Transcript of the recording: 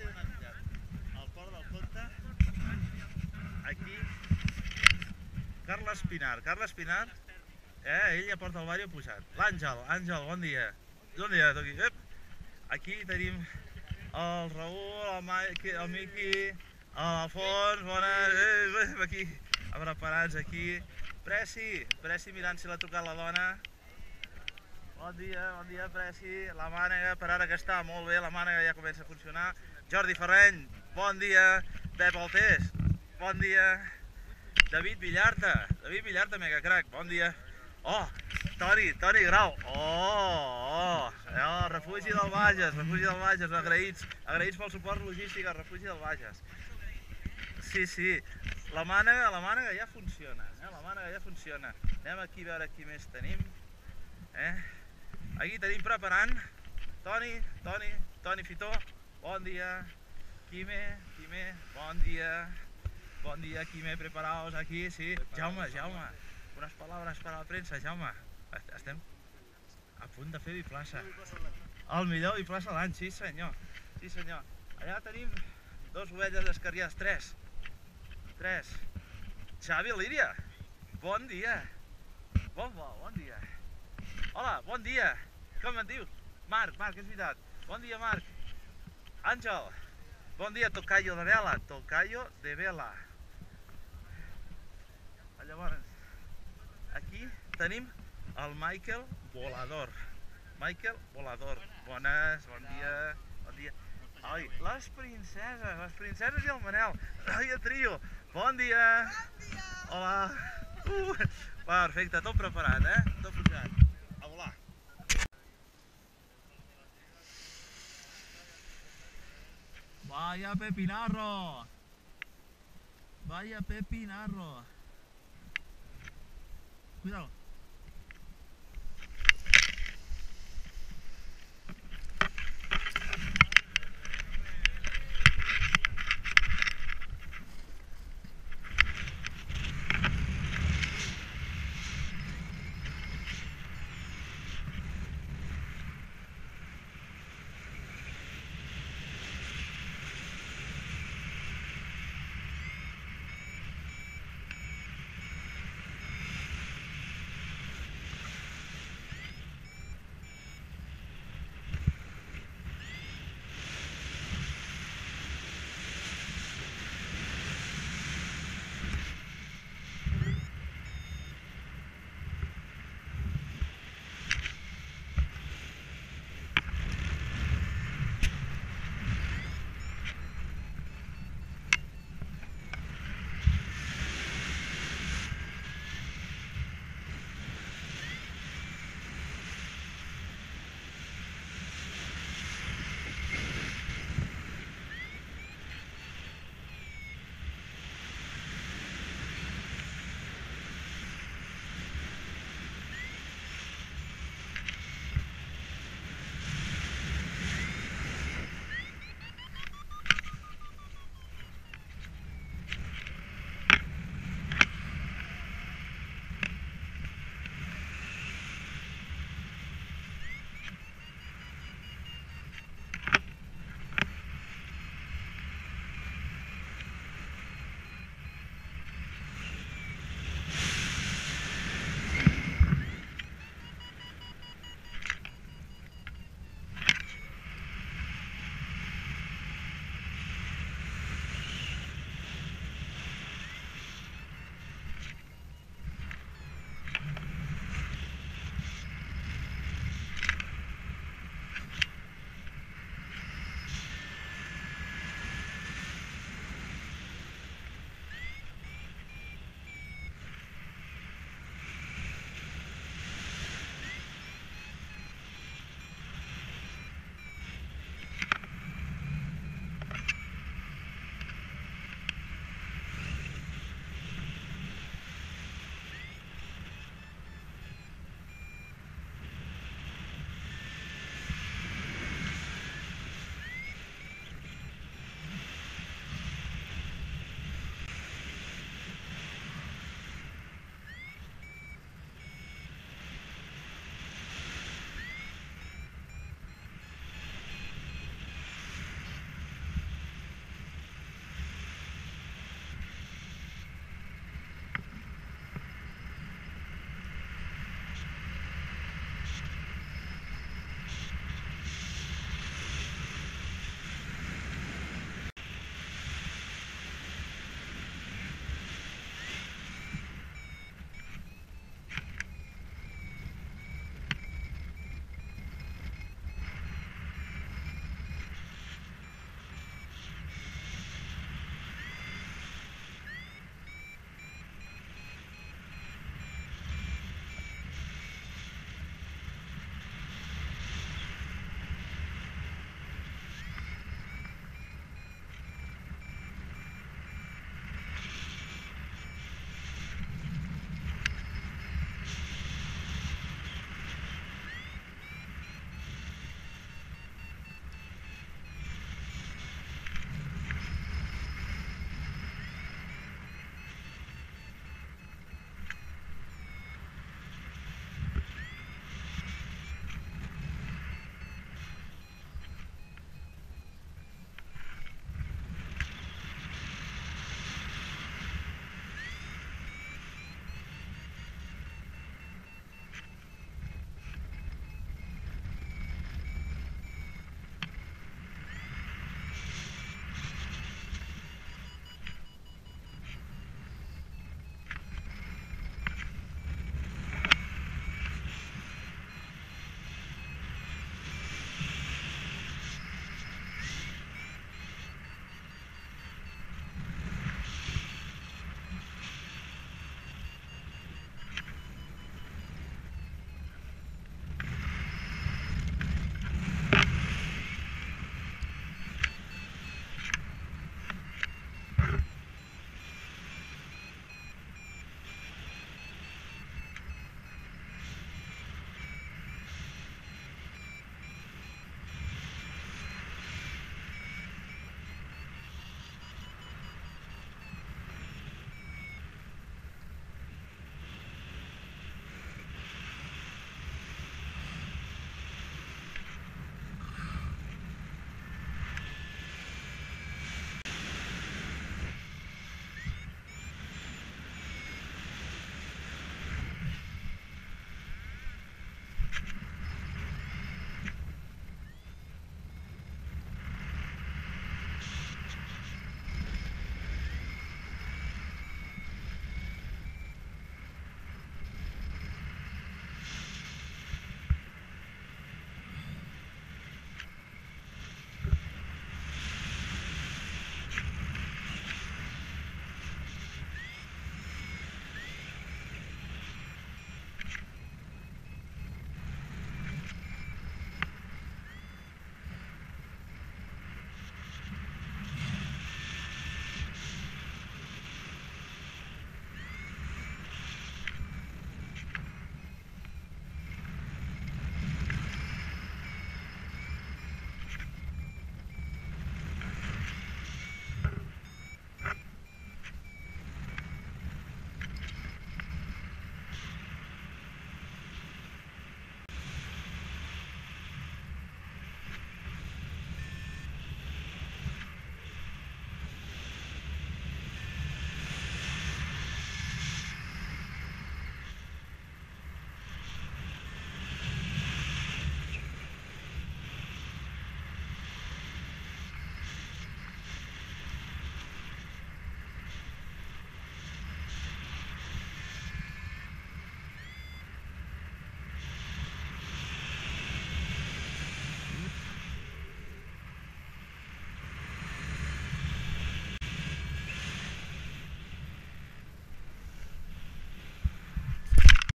t'he donat ja. El port del Comte. Aquí. Carles Pinar. Carles Pinar. Eh, ell ja porta el Vario pujat. L'Àngel, Àngel, bon dia. Bon dia, Toqui. Ep. Aquí tenim el Raül, el, Mike, el Miqui, l'Alfons, bones, eh, eh, aquí, preparats aquí. Preci, Preci mirant si l'ha trucat la dona. Bon dia, bon dia, Preci. La mànega, per ara que està molt bé, la mànega ja comença a funcionar. Jordi Ferreny, bon dia. Pep Altés, bon dia. David Villarta, David Villarta, mega crac, bon dia. Oh, Toni, Toni Grau. Oh, oh, oh, refugi del Bages, refugi del Bages, agraïts, agraïts pel suport logístic al refugi del Bages. Sí, sí, la mànega, la mànega ja funciona, eh? la mànega ja funciona. Anem aquí a veure qui més tenim. Eh? Aquí tenim preparant Toni, Toni, Toni Fitó, bon dia. Quime, Quime, bon dia. Bon dia, Quime, preparaos aquí, sí. Jaume, Jaume, unes paraules per a la premsa, Jaume. Est- Estem a punt de fer biplaça. El millor biplaça l'any, sí senyor. Sí senyor. Allà tenim dos ovelles descarriades, tres. Tres. Xavi Líria, bon dia. Bon bo, bon dia. Hola, bon dia. Com et dius? Marc, Marc, és veritat. Bon dia, Marc. Àngel, bon dia, Tocayo de Vela. Tocayo de Vela. Llavors, aquí tenim el Michael Volador. Michael Volador. Bones, bon dia, bon dia. Ai, les princeses, les princeses i el Manel. Ai, a trio. Bon dia. Bon dia! Hola. Uh, perfecte, tot preparat, eh? Tot preparat. Vaya pepinarro. Vaya pepinarro. Cuidado.